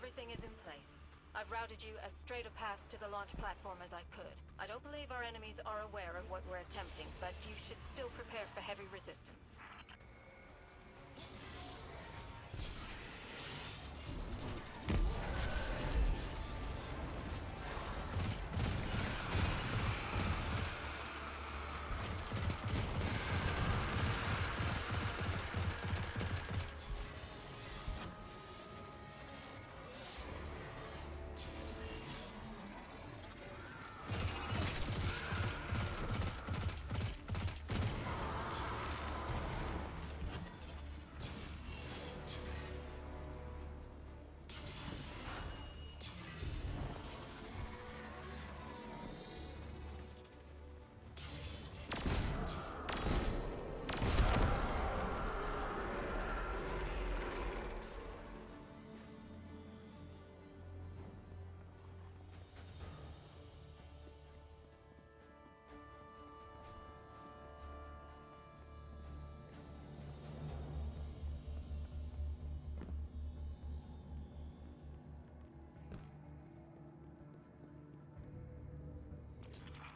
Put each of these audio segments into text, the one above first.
Everything is in place. I've routed you as straight a path to the launch platform as I could. I don't believe our enemies are aware of what we're attempting, but you should still prepare for heavy resistance.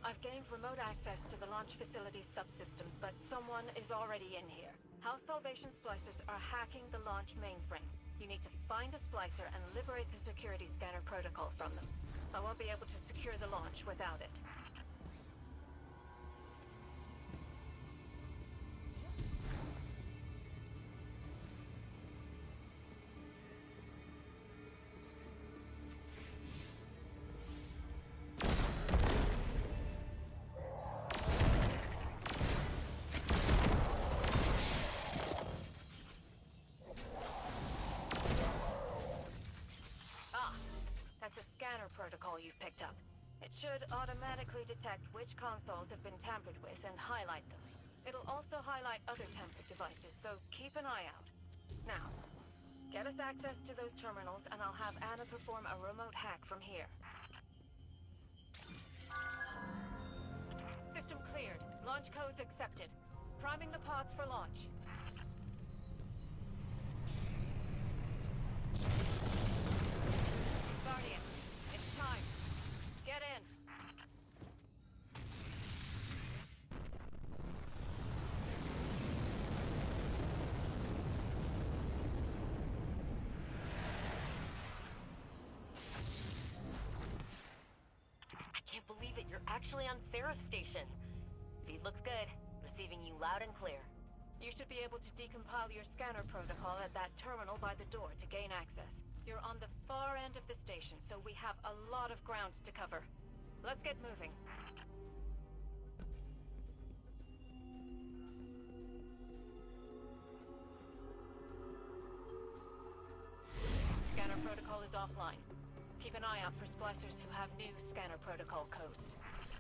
I've gained remote access to the launch facility's subsystems, but someone is already in here. House Salvation splicers are hacking the launch mainframe. You need to find a splicer and liberate the security scanner protocol from them. I won't be able to secure the launch without it. Protocol you've picked up. It should automatically detect which consoles have been tampered with and highlight them. It'll also highlight other tampered devices, so keep an eye out. Now, get us access to those terminals and I'll have Ana perform a remote hack from here. System cleared. Launch codes accepted. Priming the pods for launch. Guardian, it's time. Get in. I can't believe it. You're actually on Seraph Station. Feed looks good. Receiving you loud and clear. You should be able to decompile your scanner protocol at that terminal by the door to gain access. You're on the far end of the station, so we have a lot of ground to cover. Let's get moving. Scanner protocol is offline. Keep an eye out for splicers who have new scanner protocol codes.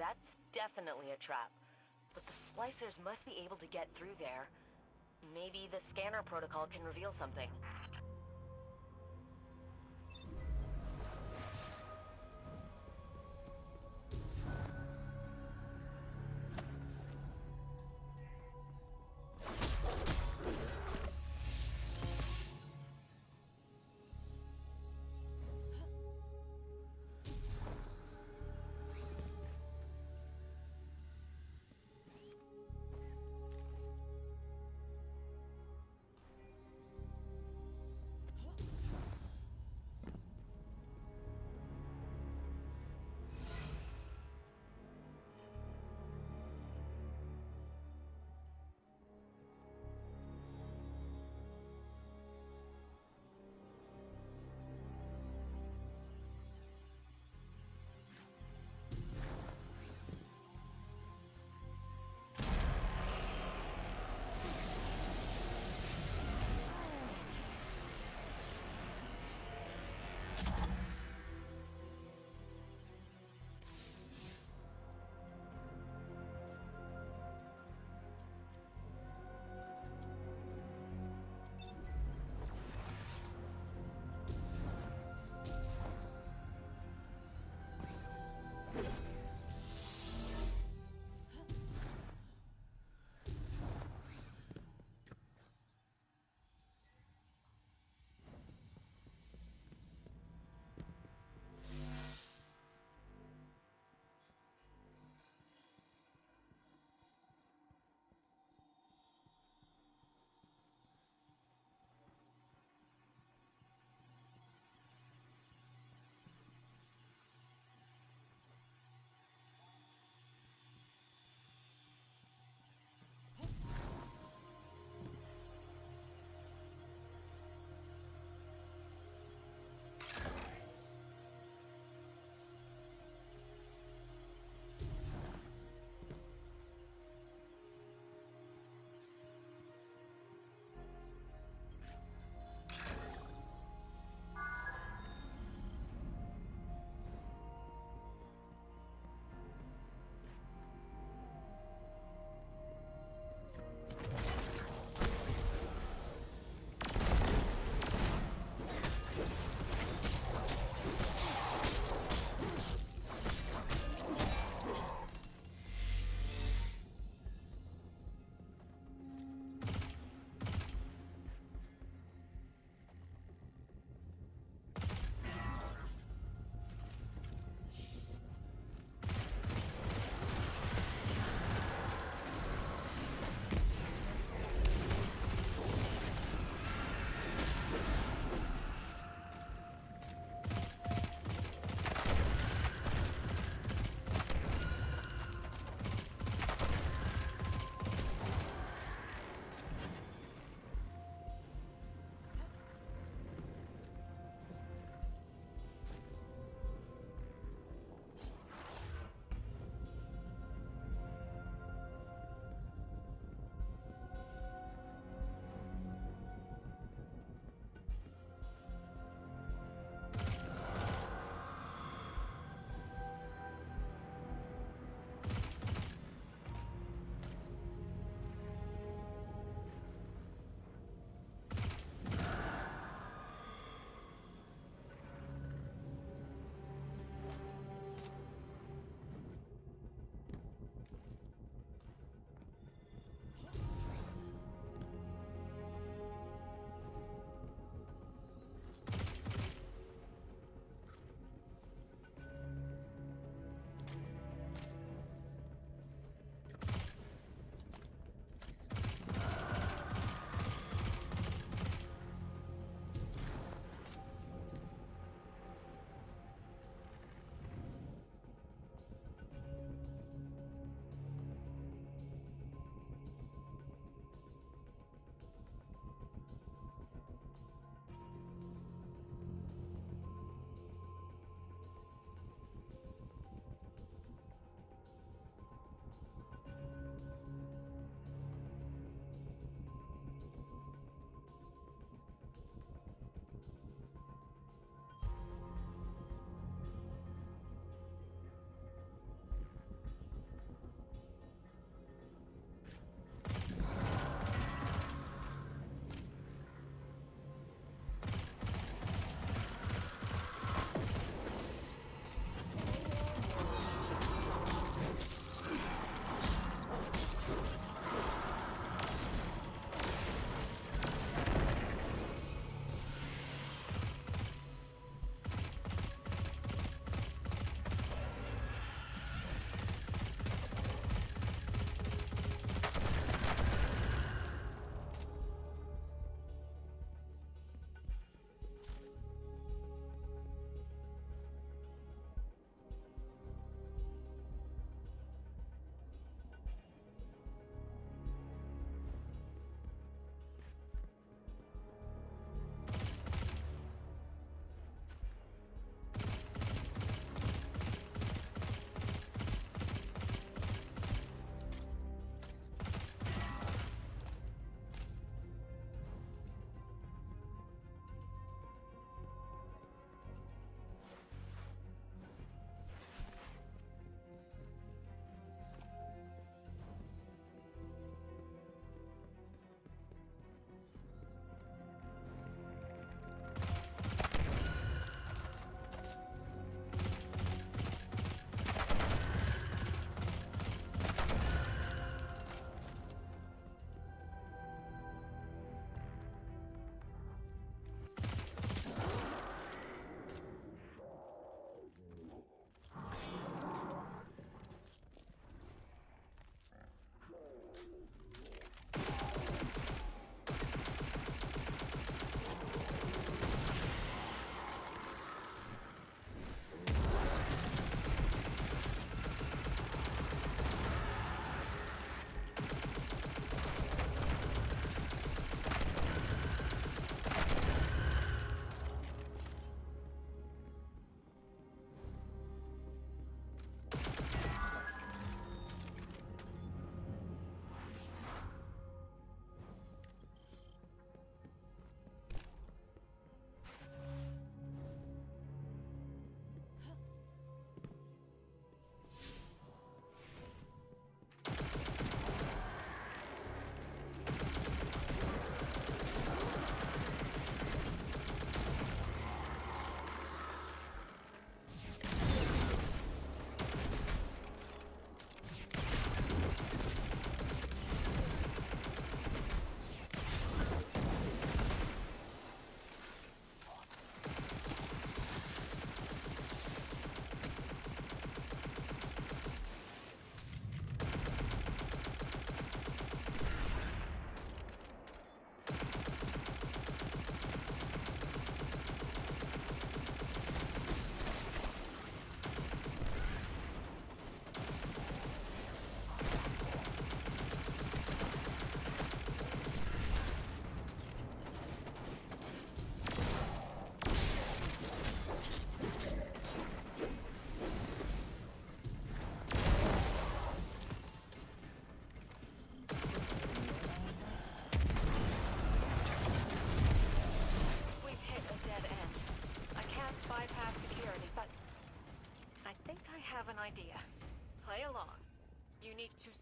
That's definitely a trap. But the splicers must be able to get through there. Maybe the scanner protocol can reveal something.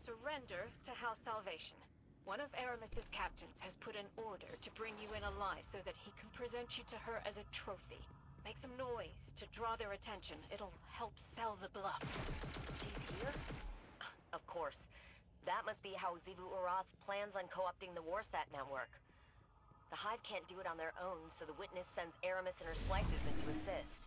Surrender to House Salvation. One of Eramis's captains has put an order to bring you in alive so that he can present you to her as a trophy. Make some noise to draw their attention. It'll help sell the bluff. She's here? Of course. That must be how Zivu Arath plans on co-opting the Warsat network. The Hive can't do it on their own, so the Witness sends Aramis and her splicers in to assist.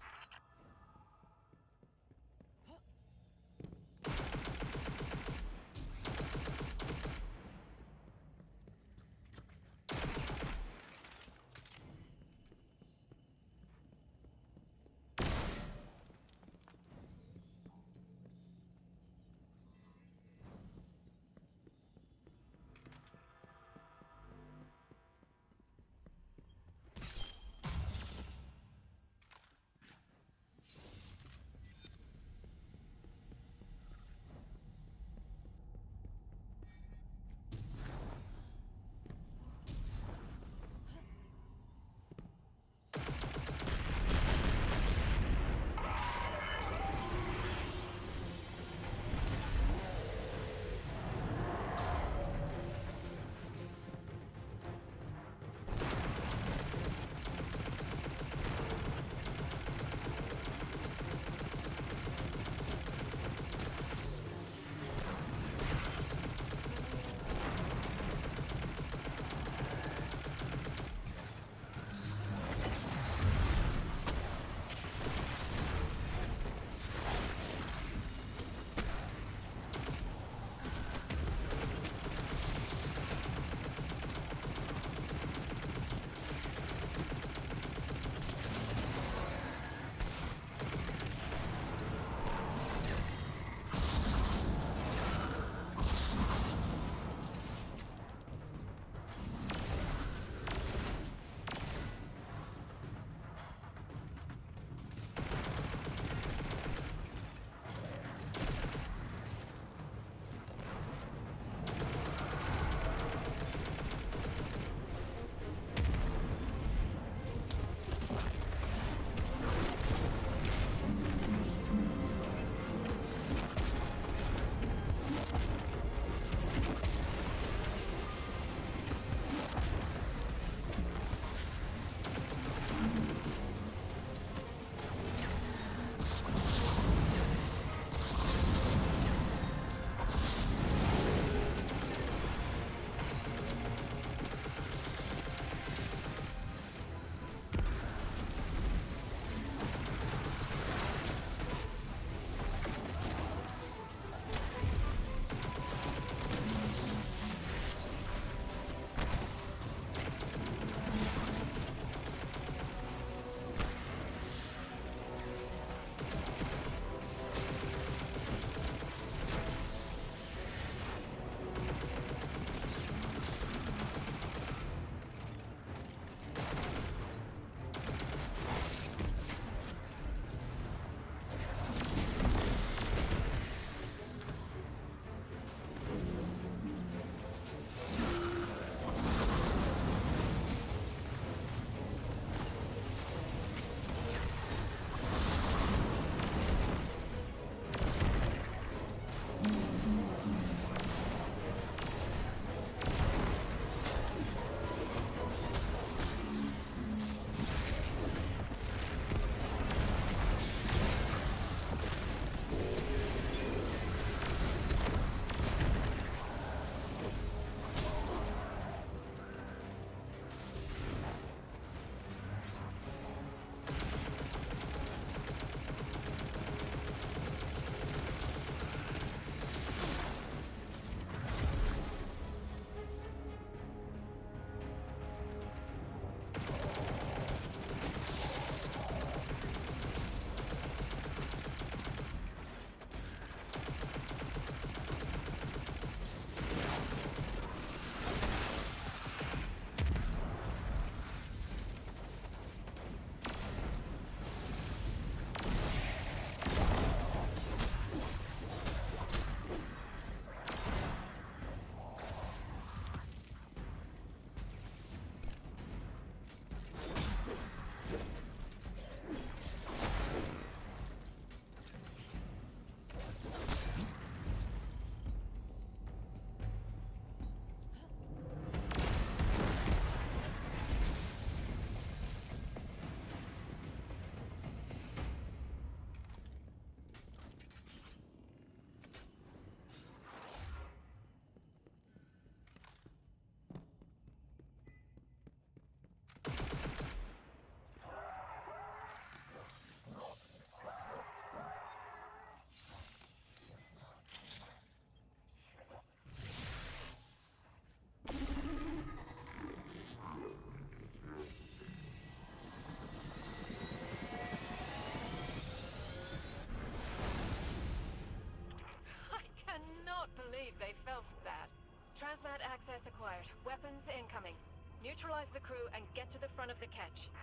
Neutralize the crew and get to the front of the ketch.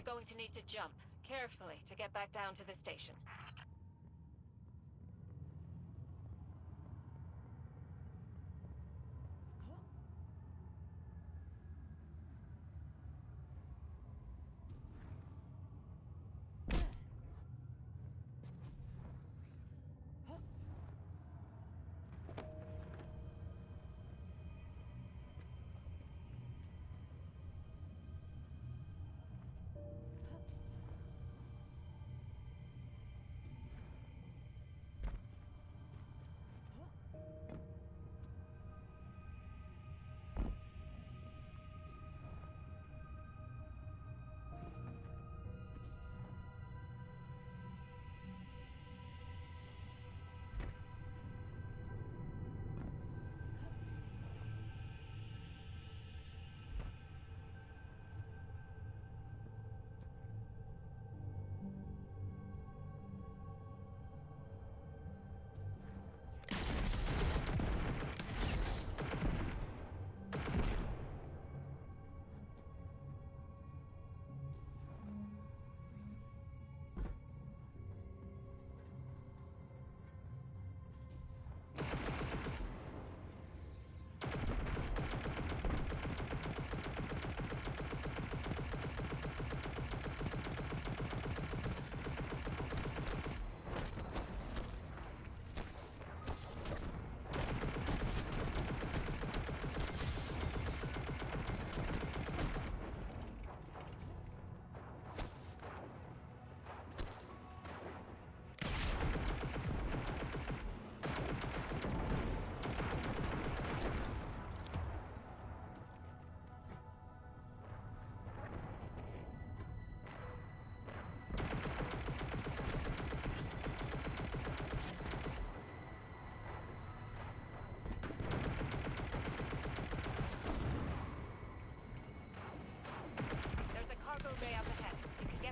You're going to need to jump, carefully, to get back down to the station.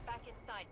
Back inside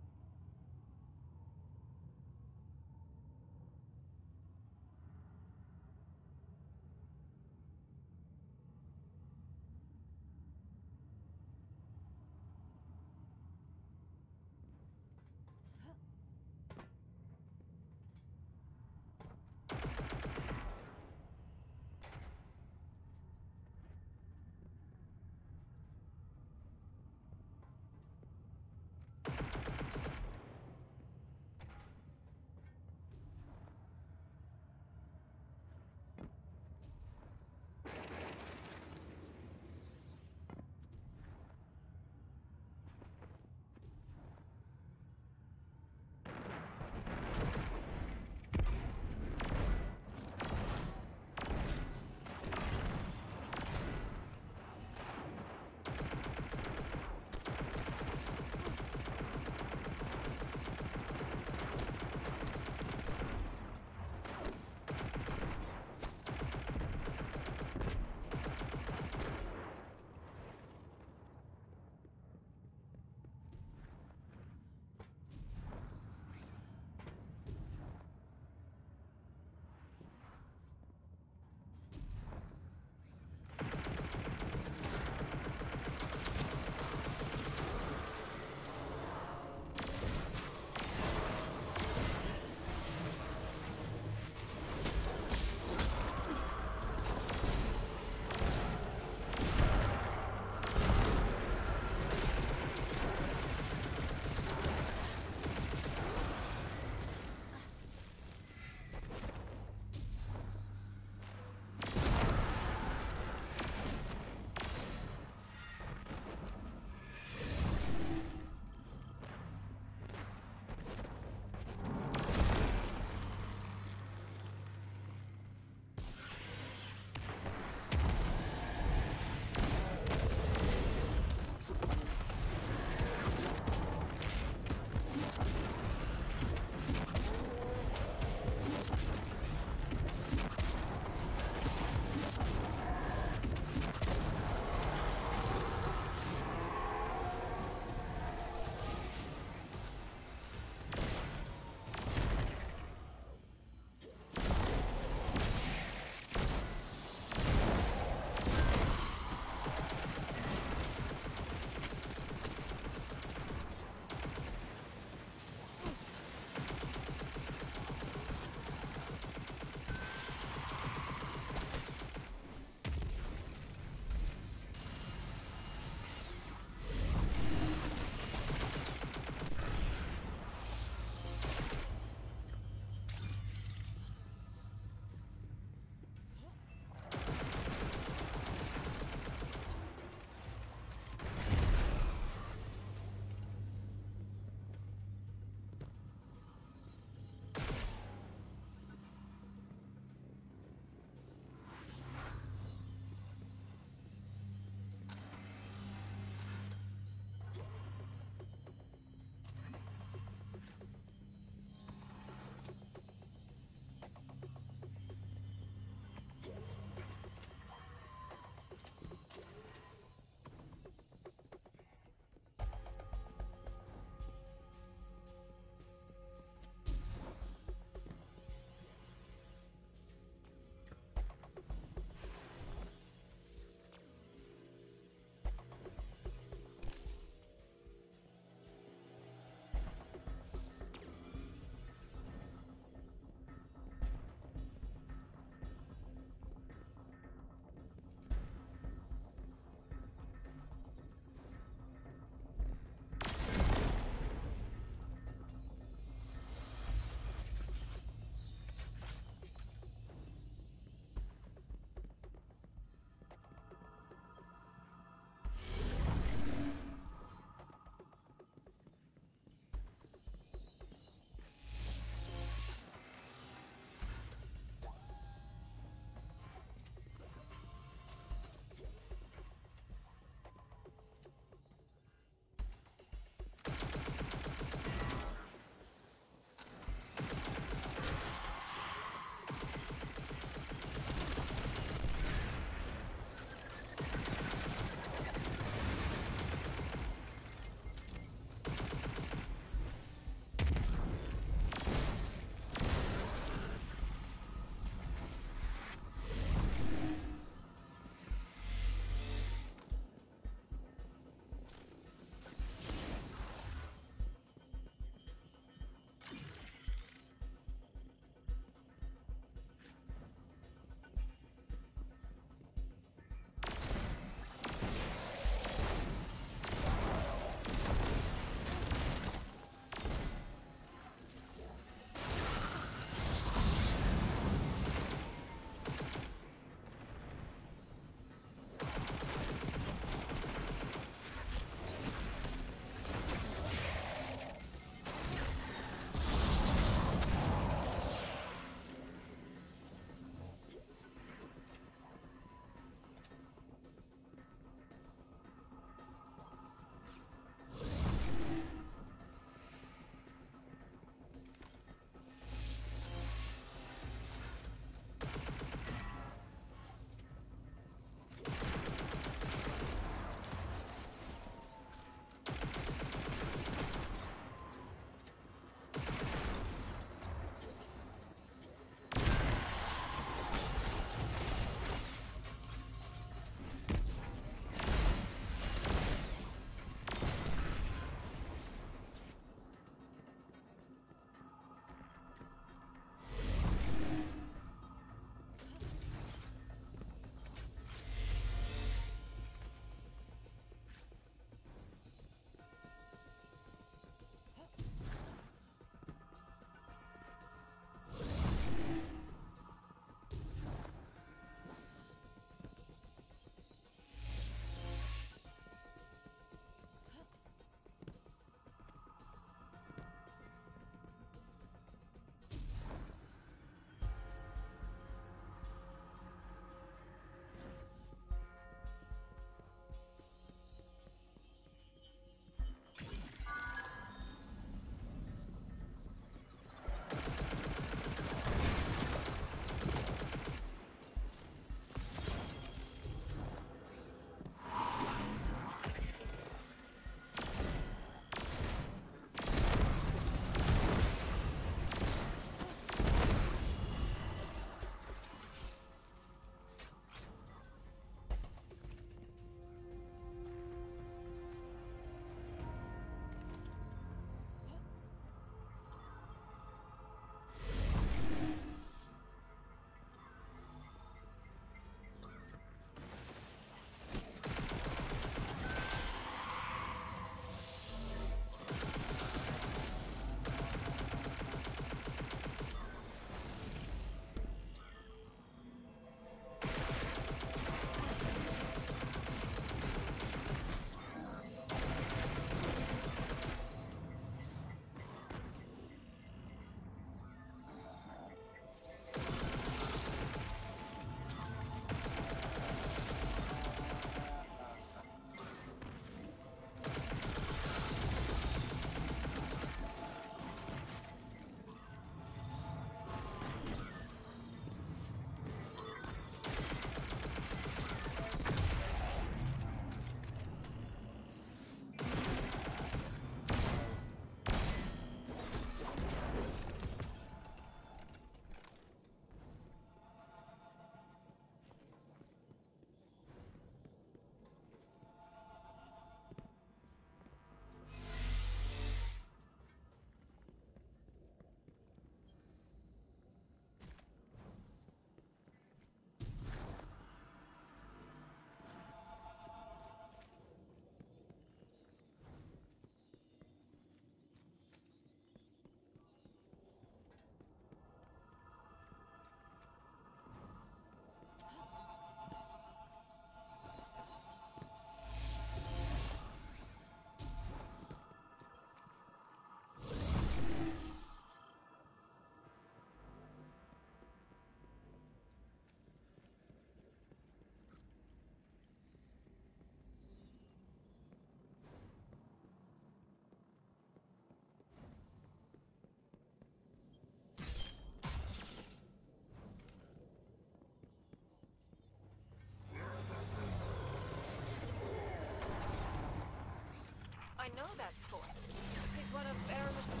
one of Eramis's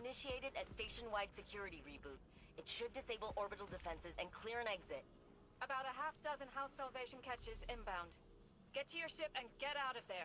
initiated a station-wide security reboot. It should disable orbital defenses and clear an exit. About a half dozen House Salvation ketches inbound. Get to your ship and get out of there.